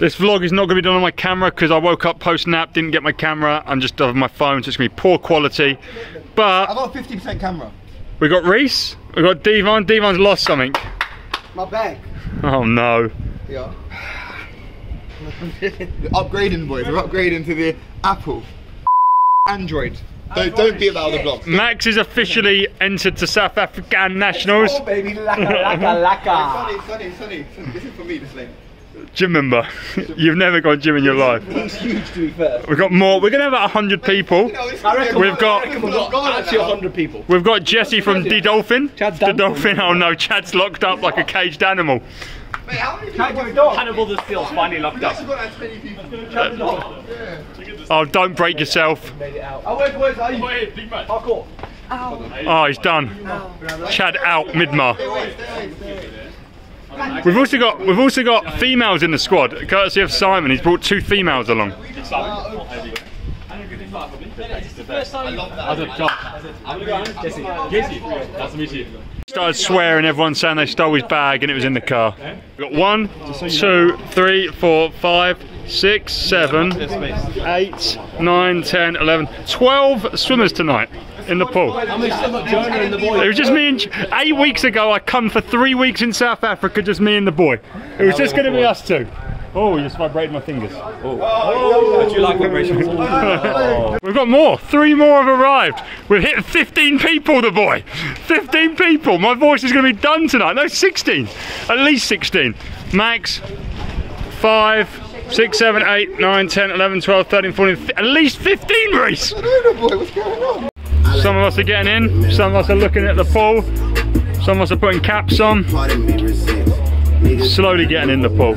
This vlog is not going to be done on my camera because I woke up post nap, didn't get my camera. I'm just on my phone, so it's going to be poor quality. But... I But got a 50% camera. we got Reese, we got Devon. Devon's lost something. My bag. Oh no. Yeah. We're upgrading, boys. We're upgrading to the Apple. Android. Don't, don't be about the block. Max is officially entered to South African nationals. Oh, baby, laka, laka, laka. Sonny, Sonny, Sonny, this is for me, this lane. Gym member. You've never gone gym in your life. He's huge, to be fair. We've got more. We're gonna have about 100 people. We've got we've got Actually, 100 people. we've got Jesse from the Dolphin. Chad's The. Dolphin. Oh no, Chad's locked up like a caged animal. Mate, how many people Hannibal the Steel's finally locked up. got that 20 people? Oh, don't break yourself. Oh, wait, boys, are you? Parkour. Oh, he's done. Chad out midmar. We've also got we've also got females in the squad, courtesy of Simon. He's brought two females along. Started swearing, everyone saying they stole his bag and it was in the car. We've got one, two, three, four, five, six, seven, eight, nine, ten, eleven, twelve swimmers tonight in the pool. How many still got Jonah and the It was just me and eight weeks ago. I come for three weeks in South Africa, just me and the boy. It was just going to be us two. Oh, you just vibrated my fingers. Oh, do you like vibrations? We've got more. Three more have arrived. We've hit 15 people, the boy. 15 people. My voice is going to be done tonight. No, 16. At least 16. Max, 5, 6, 7, 8, 9, 10, 11, 12, 13, 14, at least 15, Reese. I don't know, boy, what's going on? Some of us are getting in. Some of us are looking at the pool. Some of us are putting caps on. Slowly getting in the pool.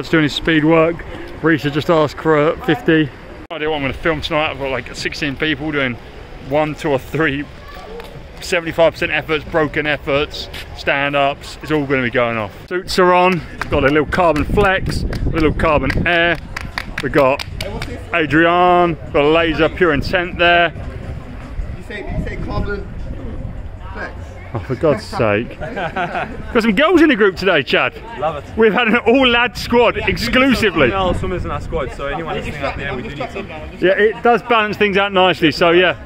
Chad's doing his speed work. Reese has just asked for a 50. I do what I'm going to film tonight. I've got like 16 people doing one, two, or three 75% efforts, broken efforts, stand ups. It's all going to be going off. Suits are on. Got a little carbon flex, a little carbon air. We got Adrian, got a laser pure intent there. You say, you say carbon? Oh, for God's sake. Got some girls in the group today, Chad. Love it. We've had an all lad squad exclusively. Female swimmers in our squad, so anyone listening out there, we do need some. Yeah, it does balance things out nicely. So yeah,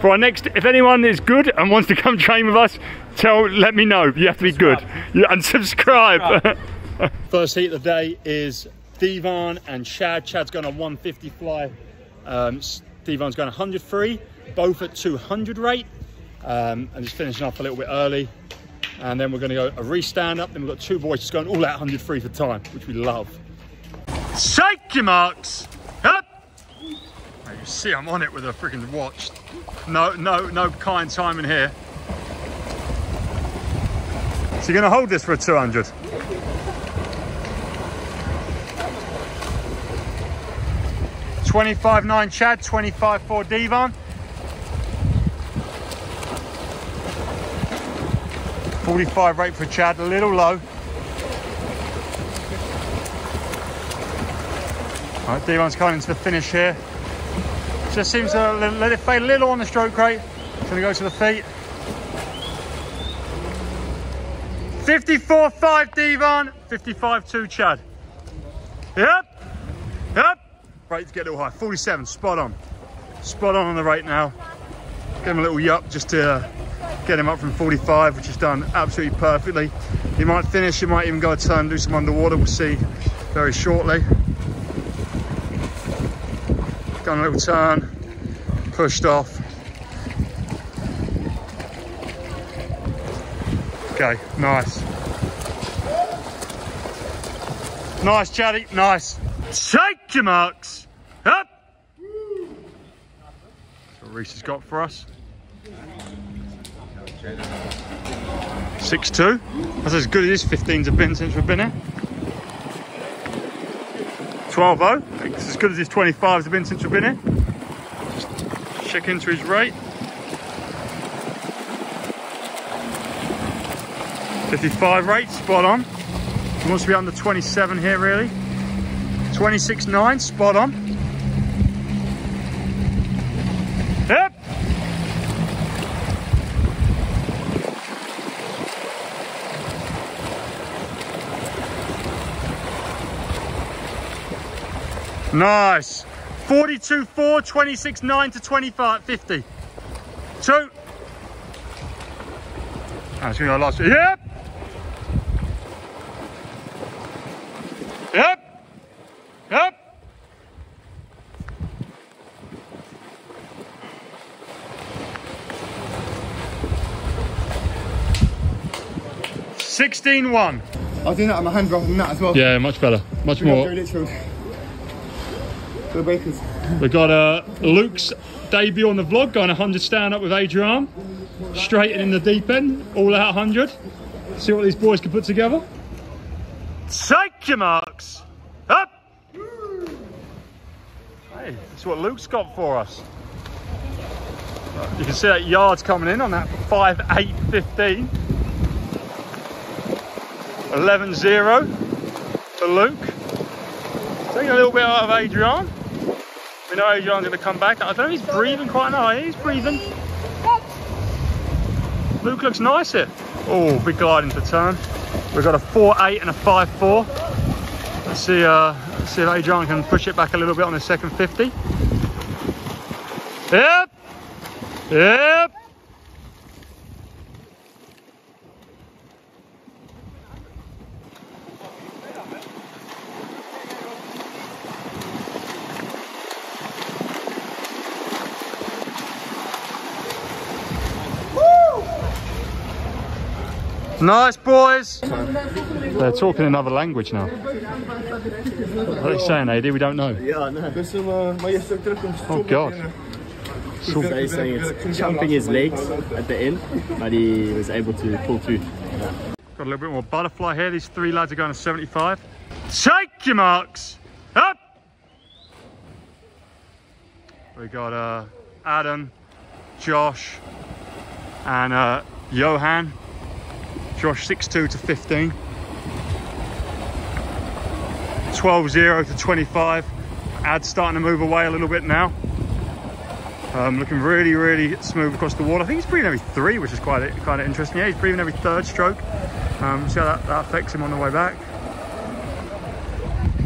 for our next, if anyone is good and wants to come train with us, tell, let me know. You have to be good yeah, and subscribe. First heat of the day is Devon and Chad. Chad's going on 150 fly. Um, S- Devon's going 100 free, both at 200 rate. Um, and just finishing off a little bit early. And then we're going to go a restand up. Then we've got two boys just going all out 100 free for time, which we love. Shake your marks. Up. You see, I'm on it with a freaking watch. No, no, no kind time in here. So you're going to hold this for a 200? Twenty-five nine Chad, twenty-five four Devon. Forty-five rate for Chad, a little low. Right, Devon's coming into the finish here. Just seems to let it fade a little on the stroke rate. Gonna go to the feet. 54-5 Devon, 55-2 Chad. Yep, yep. Rate to get a little high, 47, spot on. Spot on on the rate now. Give him a little yup just to get him up from 45, which is done absolutely perfectly. He might finish, he might even go a turn, do some underwater, we'll see very shortly. Done a little turn, pushed off. Okay, nice. Nice, Chatty, nice. Take your marks. Up. That's what Reese has got for us. Six two. That's as good as his 15s have been since we've been here. 12 0. It's as good as his 25s have been since we've been here. Just check into his rate. 55 rate, spot on. He wants to be under 27 here, really. 26.9, spot on. Yep. Nice. 42 4, 26 9 to 25 50. Two. That's gonna last. Yep. Yep. Yep. Sixteen one. I was doing that on my hand rather than that as well. Yeah, much better, much We got more. Joe Litchfield. The Breakers. We got uh, Luke's debut on the vlog, going 100 stand up with Adrian, straight in the deep end, all out 100. See what these boys can put together. Take your marks. Up. Hey, that's what Luke's got for us. You can see that yards coming in on that 5 8 15. 11 0 to Luke. Taking a little bit out of Adrian. We know Adrian's going to come back. I don't know he's breathing quite now. He's breathing. Luke looks nice here. Oh, big glide into turn. We've got a 4-8 and a 5-4. Let's see, uh, let's see if Adrian can push it back a little bit on the second 50. Yep. Yep. Nice, boys. They're talking another language now. What are they saying, AD? We don't know. Oh, God. So he's saying it's champing his legs at the end, but he was able to pull through. Got a little bit more butterfly here. These three lads are going to 75. Take your marks. Up. We got uh, Adam, Josh, and uh, Johan. Josh 6'2 to 15. 12-0 to 25. Ad's starting to move away a little bit now. Um, looking really, really smooth across the water. I think he's breathing every three, which is quite quite interesting. Yeah, he's breathing every third stroke. Um, see how that, that affects him on the way back.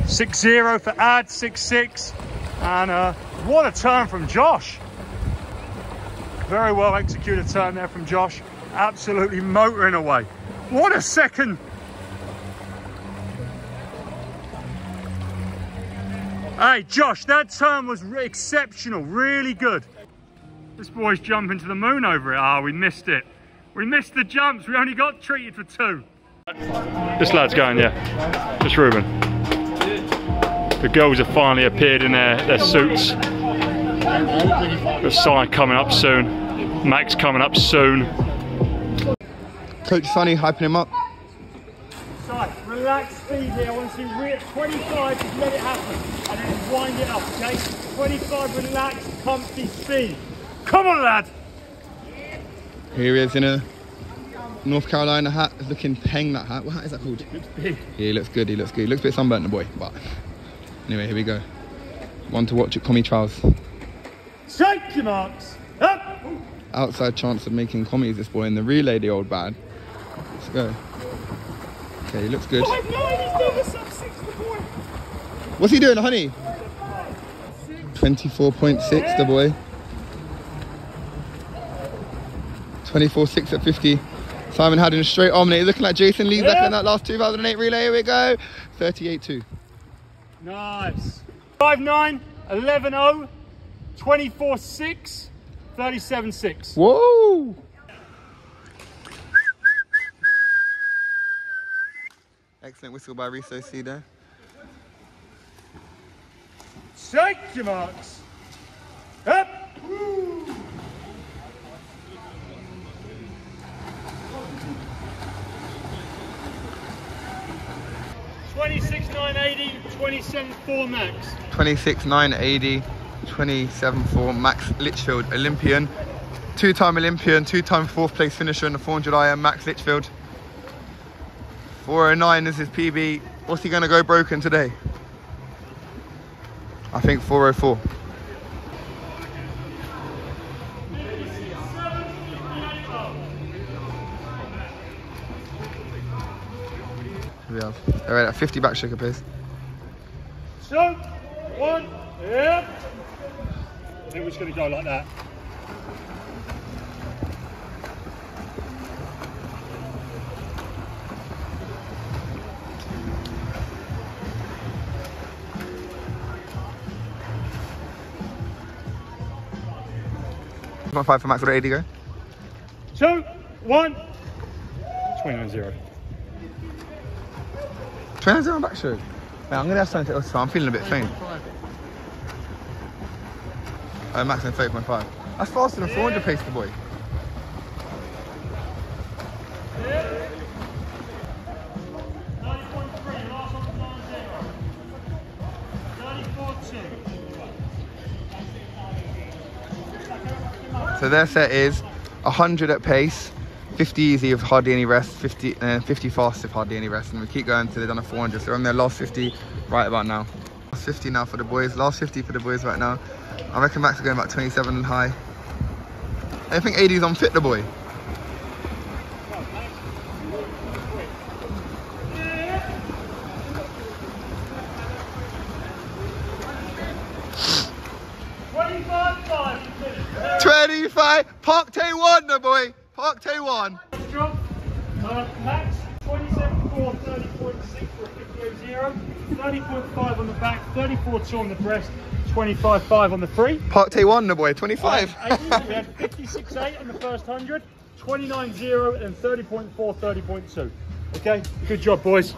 6-0 for Ad, 6-6. And uh, what a turn from Josh. Very well executed turn there from Josh. Absolutely motoring away. What a second. Hey, Josh, that turn was re- exceptional, really good. This boy's jumping to the moon over it. Ah, we missed it. We missed the jumps. We only got treated for two. This lad's going, yeah. Just Ruben. The girls have finally appeared in their, their suits. The sign coming up soon. Max coming up soon. Coach Sonny hyping him up. relax speed here. I want to see re- 25, just let it happen. And then wind it up, okay? 25, relax, comfy speed. Come on, lad. Here he is in a North Carolina hat. He's Looking peng that hat. What hat is that called? Looks big. He looks good. He looks good. He looks a bit sunburnt, the boy. But anyway, here we go. One to watch at Commie Trials. Take your marks. Up. Outside chance of making commies, this boy in the relay, the old bad. Let's go. Okay, he looks good. Five nine, he's doing the sub six, the boy. What's he doing, honey? 24.6, the boy. 24.6 at 50. Simon Haddon a straight omni. Looking like Jason Lezak Yeah. in that last 2008 relay. Here we go. 38.2. Nice. 5 9, 11 0, 24 6, 37 6. Whoa! Excellent whistle by Riso there Shake your marks. Up. Woo. Twenty-six nine eighty, twenty-seven four max. Twenty-six nine eighty, twenty-seven four max Litchfield Olympian, two-time Olympian, two-time fourth place finisher in the 400 IM, Max Litchfield. 409 is his PB what's he gonna go broken today? I think 404 Here we have all right 50 back shaker please. Two, one, yep. I think we're just going to go like that. Five for Max, what did AD go? Two, one. 29 0. 20 on back show. Man, I'm gonna have something to also, I'm feeling a bit faint. Oh, Max in 30.5. That's faster than 400 pace, the boy. Their set is 100 at pace, 50 easy with hardly any rest, 50 uh, 50 fast with hardly any rest, and we keep going until they've done a 400. So we're on their last 50 right about now. Last 50 now for the boys. Last 50 for the boys right now. I reckon Max is going about 27 and high. I think 80's on fit the boy. Twenty-five five. 25, Park Tay boy. Park Tay one. Drop. Uh, max 27.4, 30.6 for a 58 0. 30.5 on the back, 34.2 on the breast, 25.5 on the free. Park Tay one the boy. 25. 80, we had 56.8 on the first 100, 29.0 and 30.4, 30.2. Okay, good job, boys.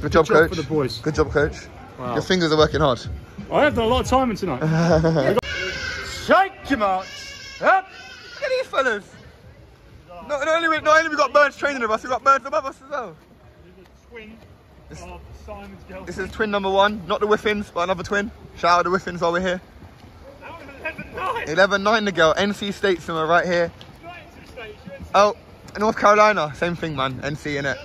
Good job, job coach. for the boys. Good job, coach. Wow. Your fingers are working hard. I have done a lot of timing tonight. Shake your marks. Up. Look at these fellas. Not, not only we, not only we got birds training above us, we've got birds above us as well. Twin Simon's. This is twin number one, not the Wiffens, but another twin. Shout out the Wiffens while we're here. That was 11 9. 11 9 the girl, NC State somewhere right here. Right into the station. Oh, North Carolina, same thing, man. NC in it.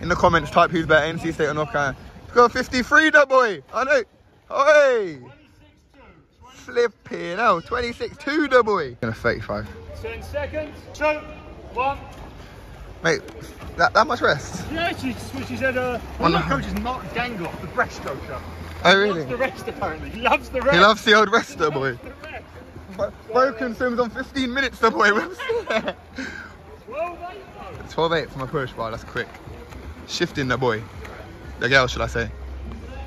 In the comments, type who's better, NC State or North Carolina. Let's go 53, that boy. I know. Hey, 26 2. Flipping hell, 26 2, double boy. Gonna 35. 10 seconds. Two. One. Mate, that, that much rest? Yeah, she, she said, uh, One of my a coaches, Mark Gangloff, the breast coach. uh, Oh, Loves the rest, apparently. He loves the rest. He loves the old rest, the boy. the Broken swims on 15 minutes, the boy. 12 8 though. 12 8 from a push, wow, that's quick. Shifting the boy. The girl, should I say.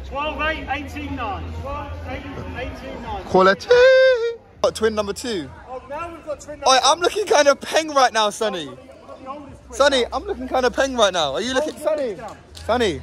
12 8, 18 9. 12 8, 18 9. Quality. Got twin number two. Oh, now we've got twin number Oi, I'm looking kind of peng right now, Sonny. We've oh, got the oldest twin. Sonny, I'm looking kind of peng right now. Are you looking, Sonny? Sonny.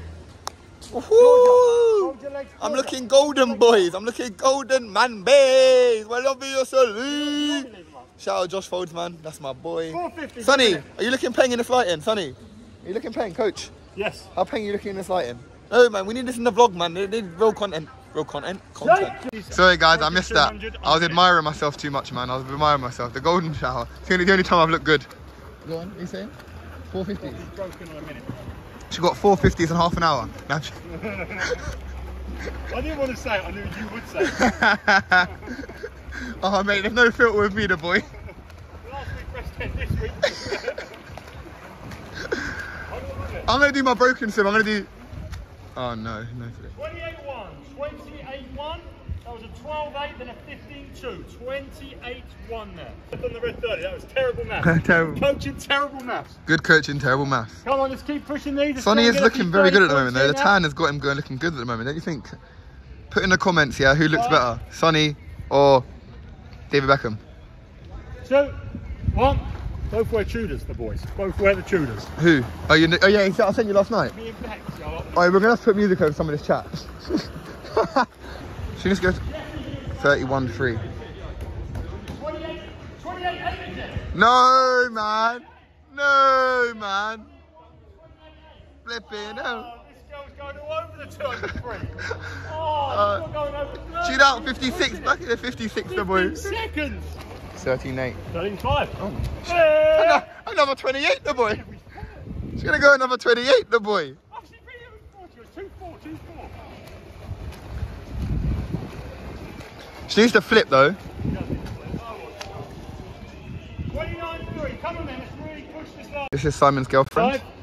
Woohoo! Hold your legs I'm looking golden, boys. I'm looking golden, man, bays. Well, love you, salute. Shout out Josh Folds, man. That's my boy. 450. Sonny, are you looking peng in this lighting? Sonny, are you looking peng, coach? Yes. How peng are you looking in this lighting? No, man, we need this in the vlog, man. They need real content. Real content. Content. Sorry, guys, I missed that. I was admiring myself too much, man. I was admiring myself. The golden shower. It's the only, the only time I've looked good. Go on, what are you saying? 450. Broken in a minute. She got 450s in half an hour. Now she- I didn't want to say it, I knew you would say it. oh, mate, there's no filter with me, the boy. Last week, breast 10 this week. I'm gonna do my broken sim. I'm gonna do. Oh no, no. 28 1, 28 1. That was a 12 8, then a 15 2. 28 1 there. On the red 30, that was terrible maths. Terrible. Coaching terrible maths. Good coaching, terrible maths. Come on, let's keep pushing these. Let's Sonny is looking very good at the moment, though. The points here now. tan has got him going looking good at the moment, don't you think? Put in the comments, yeah, who looks uh, better, Sonny or David Beckham? Two, one. Both wear Tudors, the boys. Both wear the Tudors. Who? Oh, you? Oh yeah, I sent you last night. Me and Bex, yo. Alright, we're gonna have to put music over some of this chat. she just goes 31 3. 28, 28 No, man. No, man. Flipping hell. Oh, going over the 203. Oh, Uh, you're going over 30. Shoot out 56, back at the 56, the boy. 15 seconds. 13 8. 13 5. Oh. Hey. Ano- Another 28, the boy. He's gonna go another 28, the boy. Oh, she beat him with 40. 2 4, 2 4. She needs to flip though. 29 3. Come on then, let's really push this line. This is Simon's girlfriend. Five.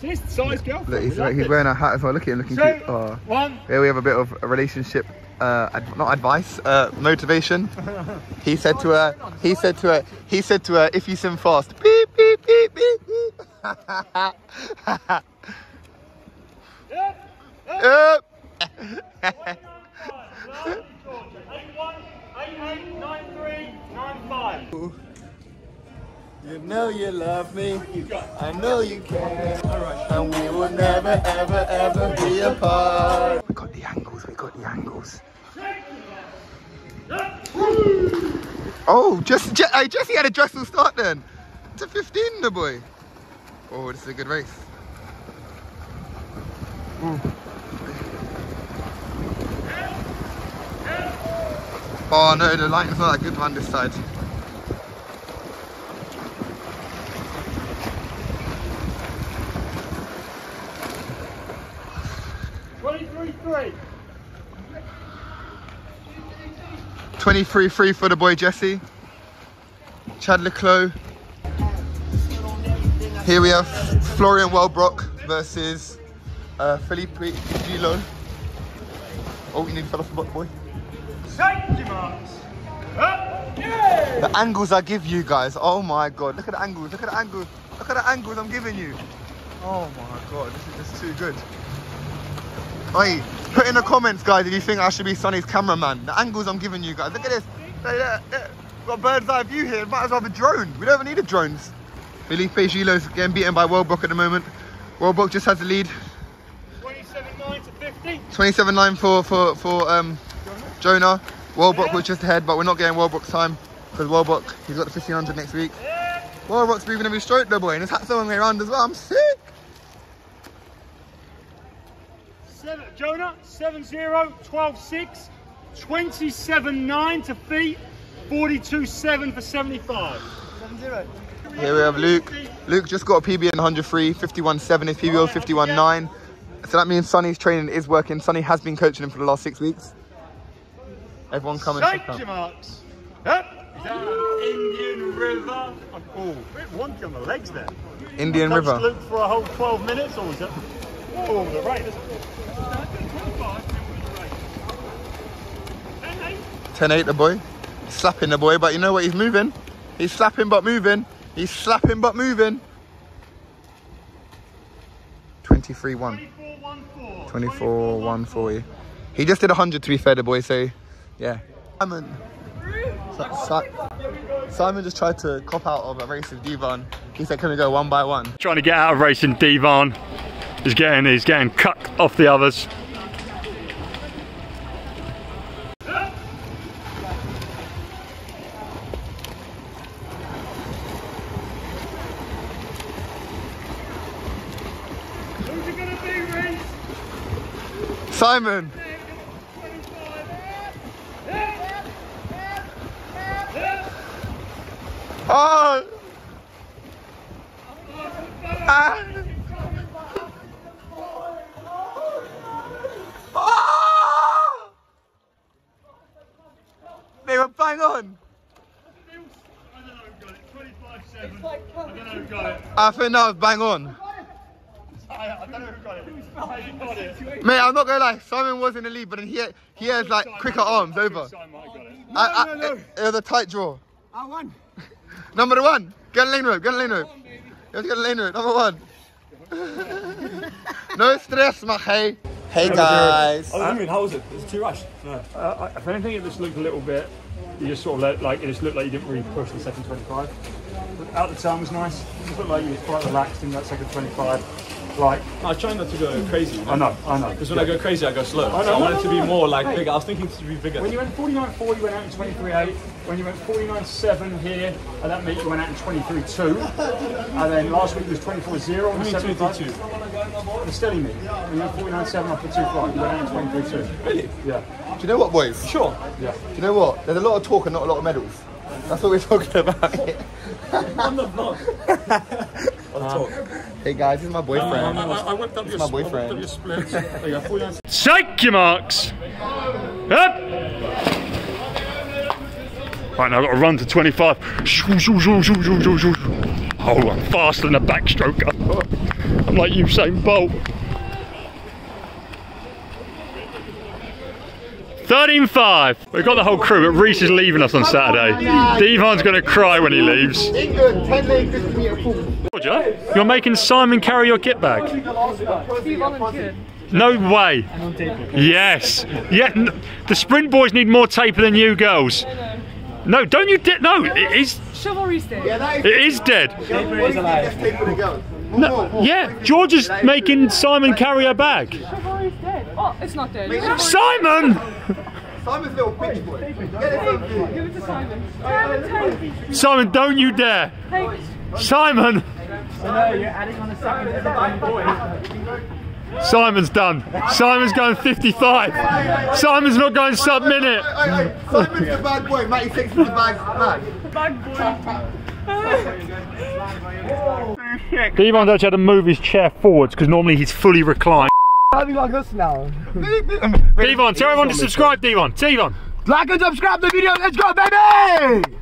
Size girlfriend. Look, he's, love he's wearing a hat as well. Look at him looking Two, cute. Oh. one. Here we have a bit of a relationship, uh, ad- not advice, uh, motivation. He said to her, he said to her, he said to her, if you swim fast, beep, beep, beep, beep, beep. Yep. Yep. You know you love me. I know you care. And we will never, ever, ever be apart. We got the angles, we got the angles. Oh, just, Je- hey, Jesse had a dreadful start then. To 15, the boy. Oh, this is a good race. Ooh. Oh no, the lighting's not that good on this side. Twenty-three three. 23-3 for the boy Jesse. Chad le Clos. Here we have Florian Wellbrock versus uh, Felipe Gilo. Oh, you need to fell off the book, boy. Safety marks. Up. The angles I give you guys. Oh my god. Look at the angles. Look at the angles. Look at the angles I'm giving you. Oh my god. This is just too good. Oi, put in the comments, guys, if you think I should be Sonny's cameraman. The angles I'm giving you guys. Look at this. That. Got bird's eye view here. Might as well have a drone. We don't even need a drones. Felipe Gilo's getting beaten by Wellbrock at the moment. Wellbrock just has the lead. Twenty-seven nine to fifty. 27-9 for for for um Jonah. Wellbrock was just ahead, but we're not getting Wellbrock's time because Wellbrock he's got the 1500 next week. Wellbrock's moving every stroke, the boy, and his hat's the wrong way around as well. I'm sick. Seven, Jonah, 7 0, 12 6, 27 9 to feet, 42 7 for 75. 7 0. Here we have Luke. Luke just got a PB in 103, 51.7. His PB was 51.9. So that means Sonny's training is working. Sonny has been coaching him for the last six weeks. Everyone coming. check Safety marks. Up. Is that Indian River? Oh, a bit wonky on the legs there. Indian River. Luke for a whole 12 minutes, or was it? Oh, the rain. 10-8 the boy. Slapping the boy, but you know what? He's moving. He's slapping but moving. He's slapping but moving. 23-1. 24 140. He just did 100 to be fair, the boy, so yeah. Simon. Si- Si- Simon just tried to cop out of a race with Devon. He said, Can we go one by one? Trying to get out of racing, Devon. He's getting, he's getting cut off the others. Simon! Oh! Ah! Ah! They were bang on. I don't know who got it. 25 7. I don't know who got it. I think that was bang on. I, I don't know who got it. Who got it? Mate, I'm not gonna lie. Simon was in the lead, but then he had, he has like quicker arms over. Simon might got it. I, I, It, it was a tight draw. I won. Number one. Get a lane rope. Get a lane rope. Let's get a lane rope. Number one. no stress, my hey. Hey guys. Oh, what mean? How was it? It's too rushed? No. Uh, I- if anything, it just looked a little bit. You just sort of let, like it just looked like you didn't really push the second 25. But out the time was nice. It just looked like you was quite relaxed in that second 25. Like, No, I try not to go crazy. I know, I know. Because when I go crazy, I go slow. know, so I no, want no, it to be no, more like hey. bigger. I was thinking to be bigger. When you went 49.4, you went out in 23.8. When you went 49.7 here at that meet, you went out in 23.2. And then last week was 24.0 on the mean 75. 22? The Stelly meet. When you went 49.7 after 2 flight, you went out in 23.2. Really? Yeah, Do you know what, boys? Sure. yeah. Do you know what? There's a lot of talk and not a lot of medals. That's what we're talking about here. I'm the vlog. I'll talk. Hey guys, this is my boyfriend. I whipped up your, my boyfriend. I whipped up your splits. There you go, 49. Take your marks. Up. Right now, I've got to run to 25. Shoo, shoo, shoo, shoo, shoo, shoo, shoo. Oh, I'm faster than a backstroker. I'm like Usain Bolt. 13.5. We've got the whole crew, but Reese is leaving us on Saturday. Devon's going to cry when he leaves. England, 10 lane, 50 metre pool. Georgia, you're making Simon carry your kit bag. No way. Yes. Yeah. The sprint boys need more taper than you girls. No, don't you? De- no, it is. Chivalry stage. It is dead. Paper is alive. Take for the girls. More, No, more, more. yeah, George is making Simon carry a bag. Chivalry's dead. Oh, it's not dead. Simon! Simon's little bitch boy. Get it over Give it to Simon. Simon, take. Simon, don't you dare! Take. Simon! Simon's done. Simon's going 55. Simon's not going sub minute. Hey, hey, Simon's the bad boy. Matty Six is the bad man. Bag boy. Devon's actually had to move his chair forwards because normally he's fully reclined. Having like us now. Devon, tell everyone to subscribe, Devon. Devon. Like and subscribe the video. Let's go, baby!